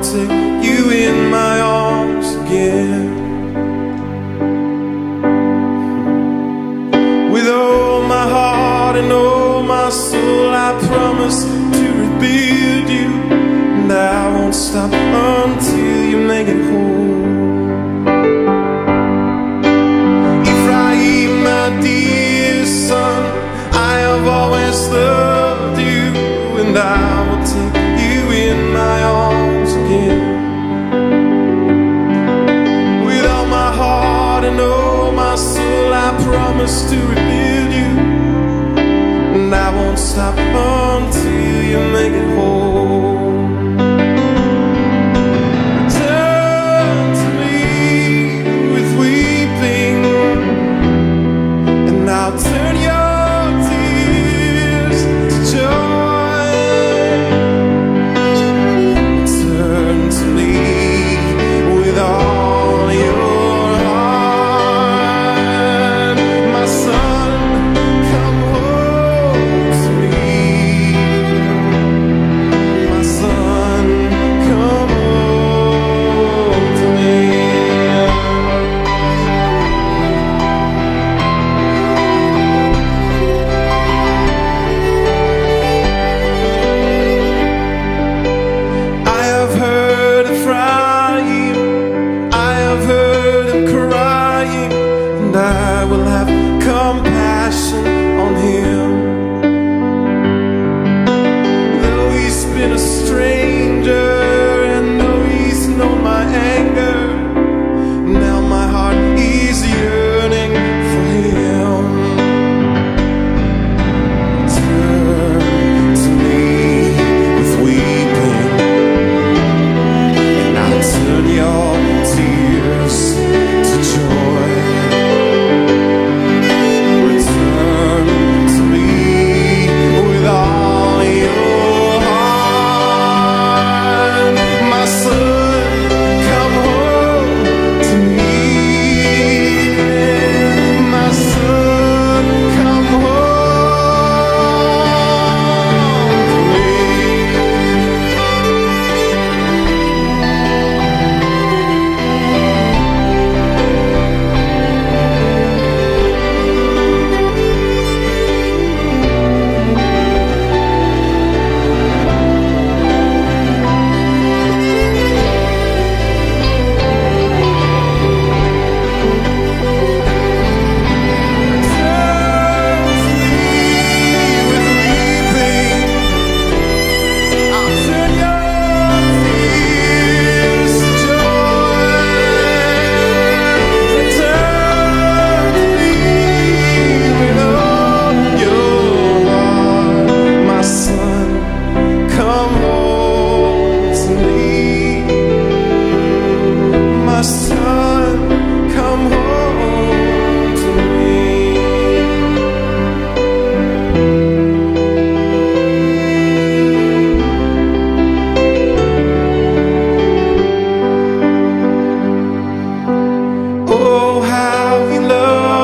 Take you in my arms again. With all my heart and all my soul, I promise and all my soul, I promise to rebuild you, and I won't stop until you make it whole.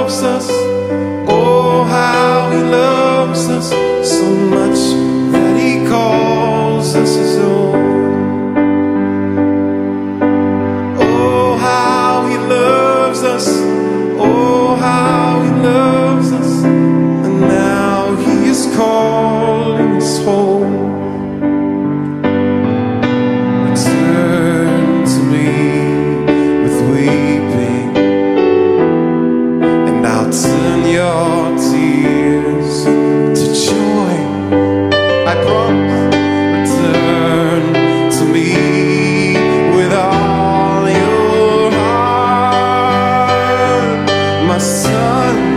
loves us. Oh, how he loves us so much. sun